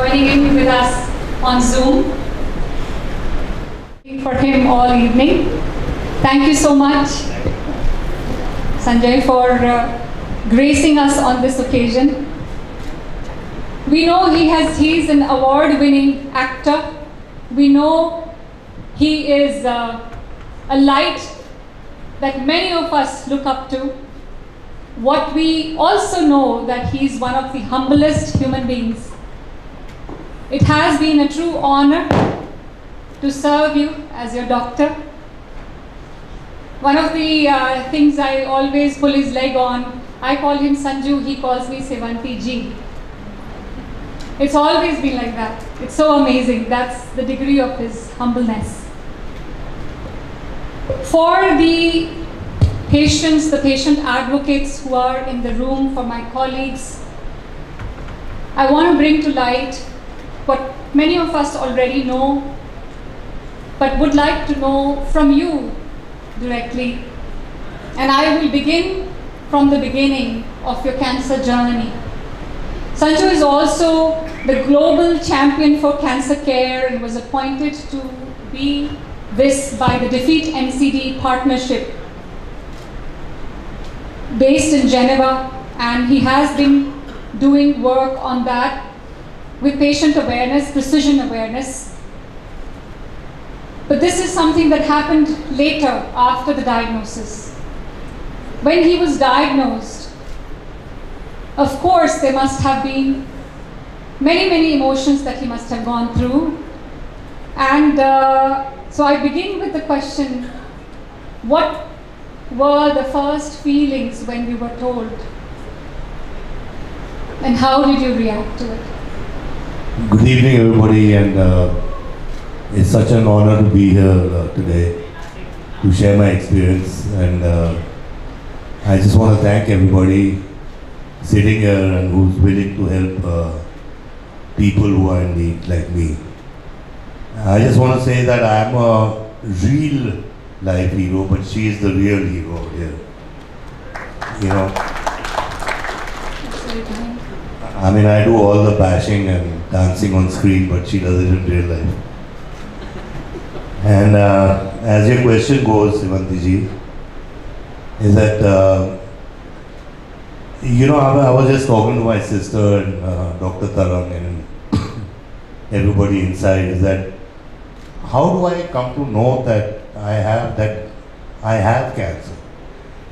joining in with us on Zoom. For him all evening. Thank you so much, Sanjay, for uh, gracing us on this occasion. We know he has he is an award-winning actor. We know he is uh, a light that many of us look up to. What we also know that he is one of the humblest human beings. It has been a true honor to serve you as your doctor. One of the uh, things I always pull his leg on, I call him Sanju, he calls me Sevanti Ji. It's always been like that. It's so amazing. That's the degree of his humbleness. For the patients, the patient advocates who are in the room, for my colleagues, I want to bring to light what many of us already know, but would like to know from you directly. And I will begin from the beginning of your cancer journey. Sanju is also the global champion for cancer care and was appointed to be this by the Defeat NCD partnership based in Geneva and he has been doing work on that with patient awareness, precision awareness. But this is something that happened later after the diagnosis. When he was diagnosed, of course, there must have been many, many emotions that he must have gone through. And uh, so I begin with the question what were the first feelings when you were told? And how did you react to it? Good evening, everybody, and uh, it's such an honor to be here uh, today to share my experience. And uh, I just want to thank everybody sitting here and who's willing to help uh, people who are in need like me. I just want to say that I'm a real life hero, but she is the real hero here. You know, I mean, I do all the bashing and dancing on screen, but she does it in real life. And uh, as your question goes, Sivanti ji, is that, uh, you know, I, I was just talking to my sister and uh, Dr. Tarang and everybody inside, is that how do I come to know that I have that I have cancer?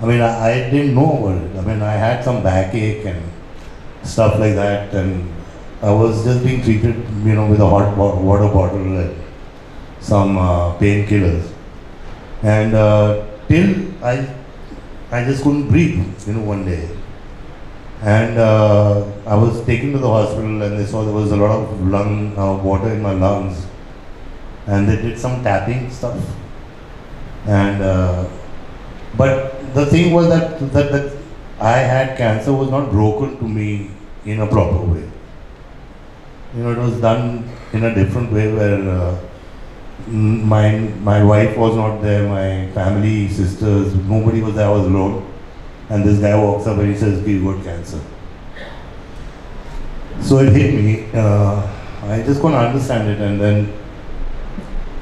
I mean, I, I didn't know about it. I mean, I had some backache and stuff like that, and I was just being treated, you know, with a hot wa- water bottle and some uh, painkillers, and uh, till I, I just couldn't breathe, you know, one day, and uh, I was taken to the hospital, and they saw there was a lot of lung uh, water in my lungs, and they did some tapping stuff, and uh, but the thing was that that, that I had cancer was not broken to me in a proper way. You know, it was done in a different way where uh, my my wife was not there, my family, sisters, nobody was there. I was alone, and this guy walks up and he says, "You got cancer." So it hit me. Uh, I just couldn't understand it, and then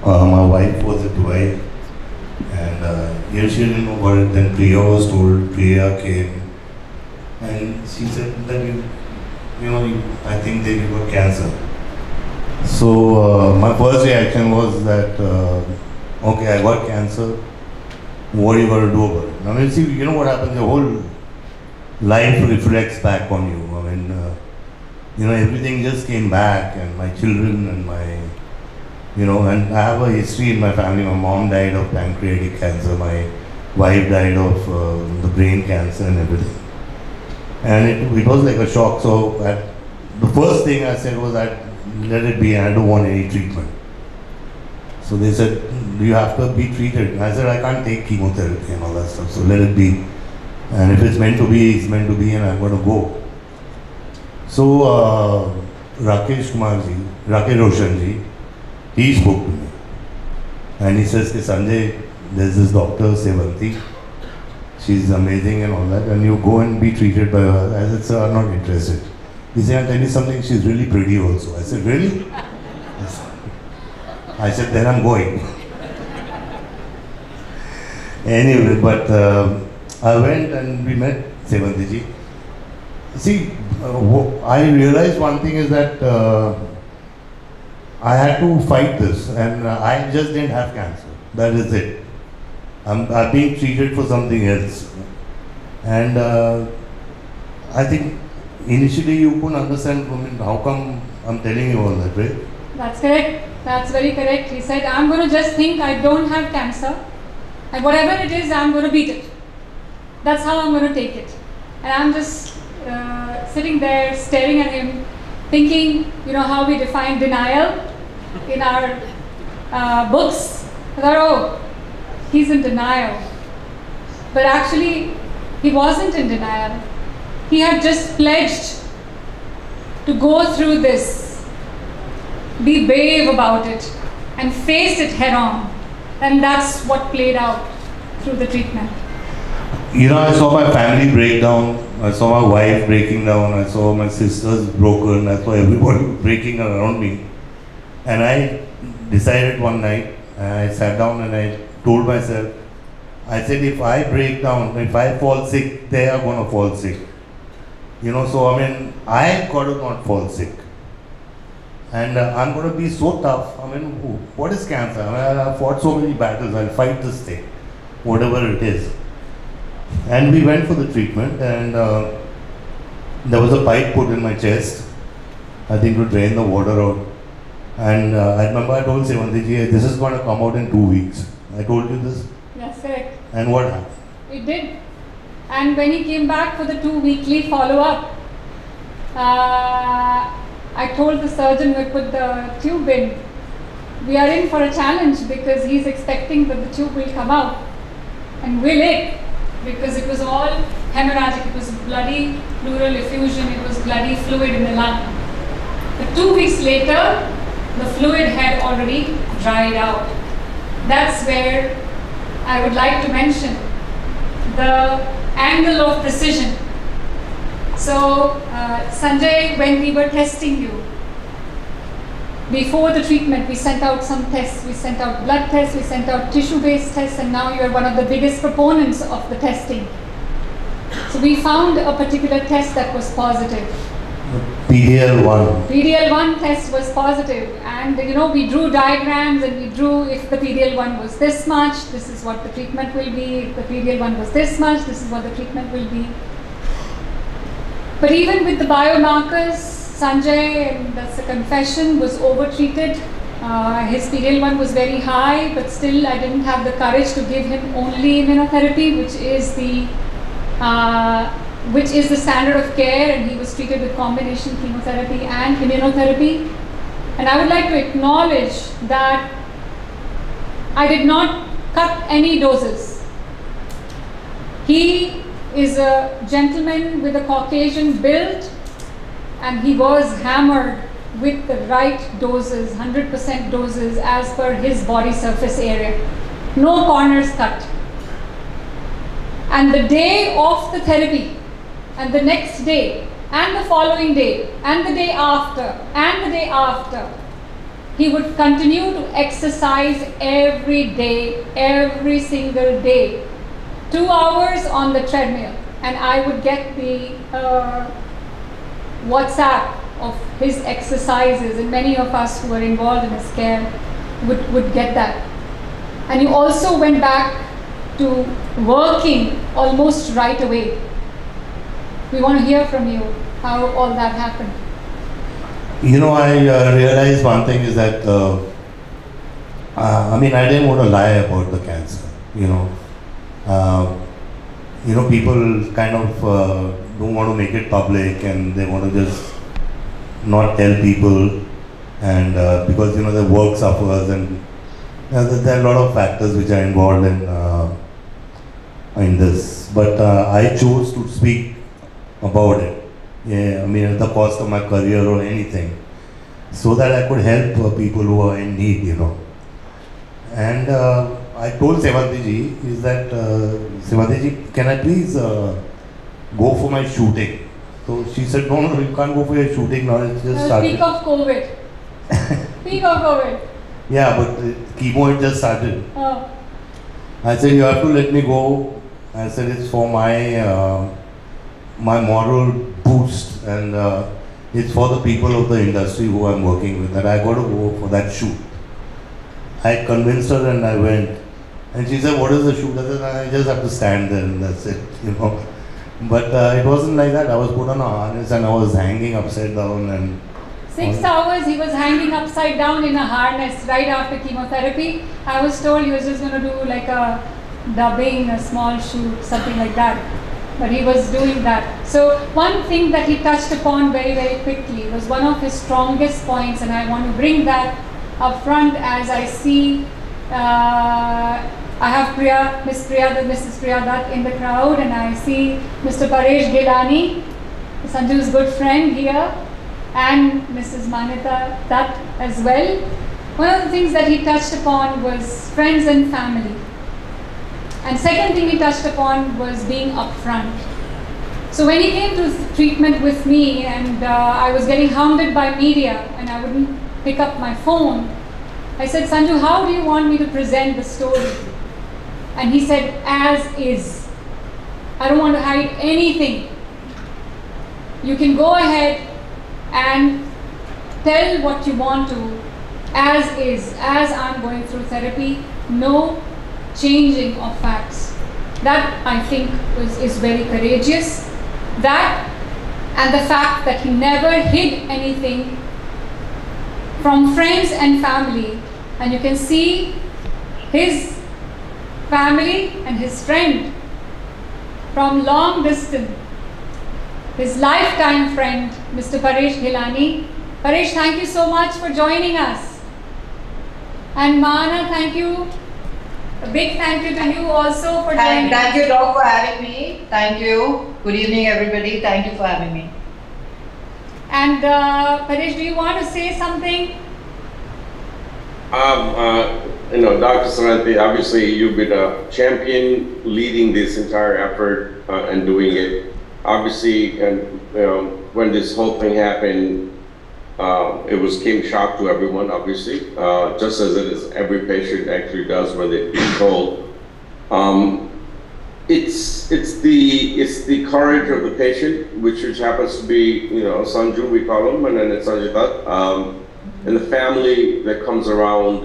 uh, my wife was at Dubai, and uh, here she didn't know about it. Then Priya was told. Priya came, and she said that you, you know, you, I think you got cancer. So uh, my first reaction was that, uh, okay, I got cancer. What are you going to do about it? I mean, see, you know what happens? Your whole life reflects back on you. I mean, uh, you know, everything just came back, and my children and my, you know, and I have a history in my family. My mom died of pancreatic cancer. My wife died of uh, the brain cancer and everything. And it, it was like a shock. So at, the first thing I said was that let it be. And I don't want any treatment. So they said, you have to be treated?" And I said, "I can't take chemotherapy and all that stuff. So let it be. And if it's meant to be, it's meant to be, and I'm going to go." So uh, Rakesh Kumar ji, Rakesh Roshan ji, he spoke to me, and he says, "Ki Sanjay, there's this doctor Sevanti. She's amazing and all that, and you go and be treated by her." I said, "Sir, I'm not interested. He said, I'll tell you something, she's really pretty also. I said, really? I said, then I'm going. anyway, but uh, I went and we met Sevantiji. See, uh, I realized one thing is that uh, I had to fight this and uh, I just didn't have cancer. That is it. I'm, I'm being treated for something else. And uh, I think initially you couldn't understand, I mean, how come I'm telling you all that, right? That's correct. That's very correct. He said, I'm going to just think I don't have cancer, and whatever it is, I'm going to beat it. That's how I'm going to take it. And I'm just uh, sitting there staring at him, thinking, you know, how we define denial in our uh, books. I thought, oh, he's in denial. But actually, he wasn't in denial. He had just pledged to go through this be brave about it and face it head on. And that's what played out through the treatment. You know, I saw my family break down. I saw my wife breaking down. I saw my sisters broken. I saw everybody breaking around me. And I decided one night, I sat down and I told myself, I said, if I break down, if I fall sick, they are going to fall sick. You know, so I mean, I got to not fall sick. And uh, I'm going to be so tough. I mean, wh- what is cancer? I mean, I've fought so many battles. I'll fight this thing, whatever it is. And we went for the treatment, and uh, there was a pipe put in my chest, I think to drain the water out. And uh, I remember I told Sevantiji, this is going to come out in two weeks. I told you this. Yes, correct. And what happened? It did. And when he came back for the two weekly follow up, uh, I told the surgeon we put the tube in. We are in for a challenge because he's expecting that the tube will come out. And will it? Because it was all hemorrhagic, it was bloody pleural effusion, it was bloody fluid in the lung. But two weeks later, the fluid had already dried out. That's where I would like to mention the angle of precision. So, uh, Sanjay, when we were testing you, before the treatment, we sent out some tests. We sent out blood tests, we sent out tissue based tests, and now you are one of the biggest proponents of the testing. So, we found a particular test that was positive. PDL1. PDL1 test was positive, and you know we drew diagrams and we drew if the PDL1 was this much, this is what the treatment will be. If the PDL1 was this much, this is what the treatment will be. But even with the biomarkers, Sanjay, and that's a confession, was overtreated. Uh, his PDL1 was very high, but still I didn't have the courage to give him only immunotherapy, which is the uh, which is the standard of care, and he was treated with combination chemotherapy and immunotherapy. And I would like to acknowledge that I did not cut any doses. He is a gentleman with a Caucasian build, and he was hammered with the right doses, 100% doses as per his body surface area. No corners cut. And the day of the therapy, and the next day, and the following day, and the day after, and the day after, he would continue to exercise every day, every single day. Two hours on the treadmill, and I would get the uh, WhatsApp of his exercises, and many of us who were involved in his care would, would get that. And he also went back to working almost right away. We want to hear from you how all that happened. You know, I uh, realized one thing is that, uh, uh, I mean, I didn't want to lie about the cancer, you know. Uh, you know, people kind of uh, don't want to make it public and they want to just not tell people and uh, because, you know, their work suffers and there are a lot of factors which are involved in, in this. But I chose to speak about it. Yeah, I mean, at the cost of my career or anything, so that I could help uh, people who are in need, you know. And uh, I told Sevantiji is that uh, Sevantiji, can I please uh, go for my shooting? So she said, no, no, you can't go for your shooting now. It's just Uh, peak started. of COVID. peak of COVID. Yeah, but the chemo had just started. Oh, I said, you have to let me go. I said, it's for my uh, my moral boost and uh, it's for the people of the industry who I'm working with. And I got to go for that shoot. I convinced her and I went. And she said, what is the shoot? I said, I just have to stand there and that's it, you know. But uh, it wasn't like that. I was put on a harness and I was hanging upside down and Six hours he was hanging upside down in a harness right after chemotherapy. I was told he was just going to do like a dubbing, a small shoot, something like that. But he was doing that. So, one thing that he touched upon very, very quickly was one of his strongest points, and I want to bring that up front as I see. Uh, I have Priya, Miss Priya, Mrs. Priya Dutt in the crowd, and I see Mr. Paresh Ghelani, Sanju's good friend here, and Mrs. Maanayata Dutt as well. One of the things that he touched upon was friends and family. And second thing he touched upon was being upfront. So when he came to treatment with me and uh, I was getting hounded by media and I wouldn't pick up my phone, I said, Sanju, how do you want me to present the story? And he said, as is. I don't want to hide anything. You can go ahead and tell what you want to as is, as I'm going through therapy, no changing of facts. That I think was, is very courageous. That and the fact that he never hid anything from friends and family. And you can see his family and his friend from long distance his lifetime friend, Mr. Paresh Ghelani. Paresh, thank you so much for joining us. And Mana, thank you. A big thank you to you also for joining Thank, thank you, Doc, for having me. Thank you. Good evening, everybody. Thank you for having me. And uh, Paresh, do you want to say something? Um, uh, you know, Dr. Saranthi, obviously you've been a champion leading this entire effort uh, and doing it. Obviously, and you know, when this whole thing happened, uh, it was came shock to everyone. Obviously, uh, just as it is every patient actually does when they get told. Um, it's it's the it's the courage of the patient, which which happens to be you know Sanju we call him, and then it's Sanjita, um, and the family that comes around,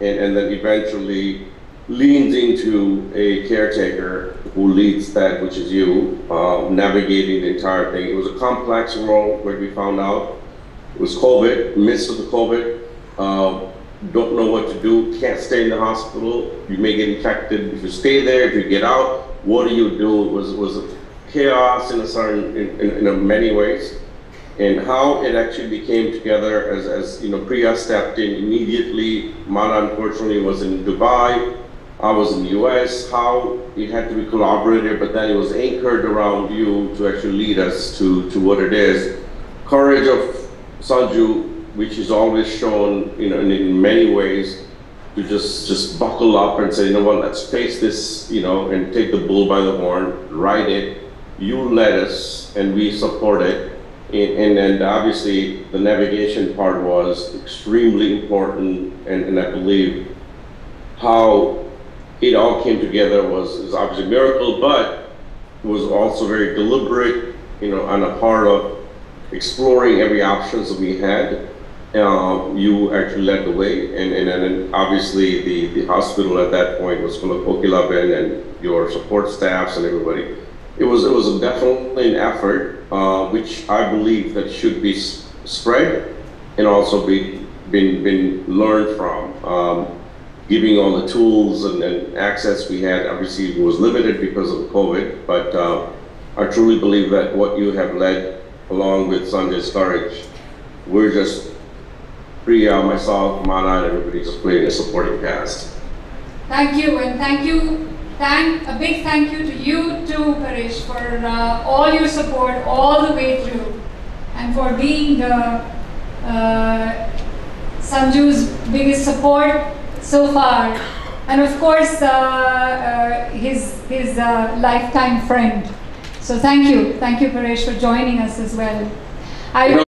and, and then eventually leans into a caretaker who leads that, which is you, uh, navigating the entire thing. It was a complex role where we found out it was COVID, midst of the COVID. Uh, don't know what to do, can't stay in the hospital. You may get infected if you stay there. If you get out, what do you do? It was was a chaos in a certain in, in, in many ways, and how it actually became together as as you know Priya stepped in immediately. Mara unfortunately was in Dubai. I was in the US, how it had to be collaborative, but then it was anchored around you to actually lead us to, to what it is. Courage of Sanju, which is always shown, you know, in, many ways, to just, just buckle up and say, you know what, let's face this, you know, and take the bull by the horn, ride it. You led us, and we support it. And, and, and obviously, the navigation part was extremely important, and, and I believe how it all came together was, is obviously a miracle, but was also very deliberate, you know, on a part of exploring every options that we had. Uh, you actually led the way, and, and, and obviously the, the hospital at that point was full of Kokilaben and your support staffs and everybody. It was it was definitely an effort, uh, which I believe that should be spread and also be been been learned from. Um, giving all the tools and, and access we had obviously was limited because of COVID, but uh, I truly believe that what you have led along with Sanjay's courage, we're just Priya, myself, Mana, and everybody just playing a supporting cast. Thank you, and thank you. Thank a big thank you to you too, Paresh, for uh, all your support all the way through, and for being uh, uh, Sanju's biggest support so far, and of course uh, uh, his his uh, lifetime friend. So thank you, thank you, Paresh, for joining us as well. I